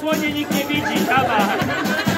zasłonie nikt nie widzi, dawaj.